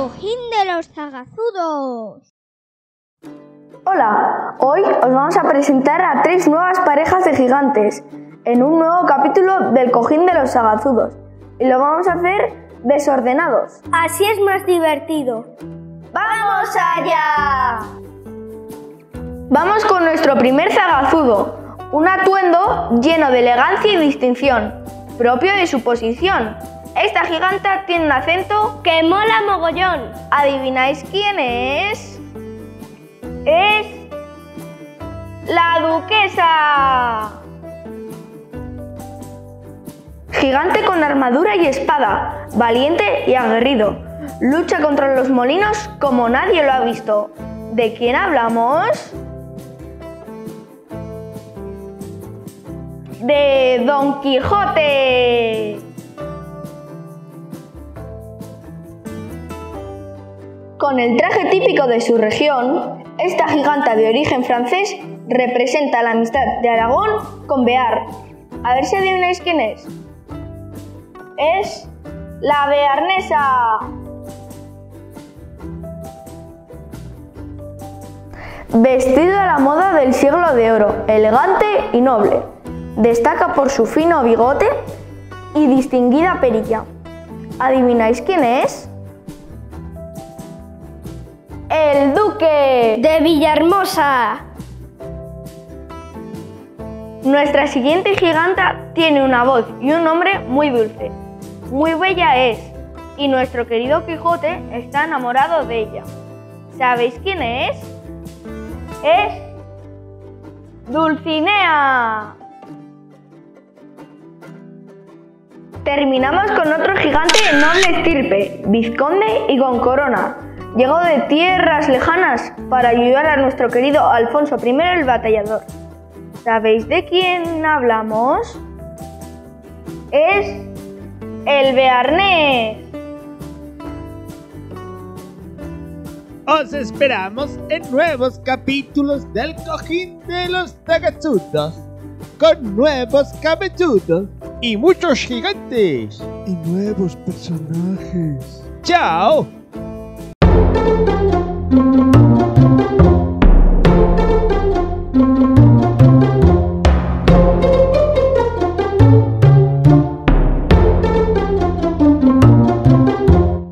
Cojín de los Zagazudos. Hola, hoy os vamos a presentar a tres nuevas parejas de gigantes en un nuevo capítulo del Cojín de los Zagazudos y lo vamos a hacer desordenados. Así es más divertido. ¡Vamos allá! Vamos con nuestro primer zagazudo, un atuendo lleno de elegancia y distinción, propio de su posición, esta giganta tiene un acento ¡Que mola mogollón! ¿Adivináis quién es? Es la duquesa. Gigante con armadura y espada, valiente y aguerrido. Lucha contra los molinos como nadie lo ha visto. ¿De quién hablamos? De Don Quijote. Con el traje típico de su región, esta giganta de origen francés representa la amistad de Aragón con Bear. A ver si adivináis quién es. Es la bearnesa. Vestido a la moda del siglo de oro, elegante y noble. Destaca por su fino bigote y distinguida perilla. ¿Adivináis quién es? El duque de Villahermosa. Nuestra siguiente giganta tiene una voz y un nombre muy dulce. Muy bella es, y nuestro querido Quijote está enamorado de ella. ¿Sabéis quién es? Es Dulcinea. Terminamos con otro gigante de noble estirpe, vizconde y con corona. Llegó de tierras lejanas para ayudar a nuestro querido Alfonso I el Batallador. ¿Sabéis de quién hablamos? Es el Bearnés. Os esperamos en nuevos capítulos del cojín de los tagachudos, con nuevos cabelludos y muchos gigantes y nuevos personajes. ¡Chao!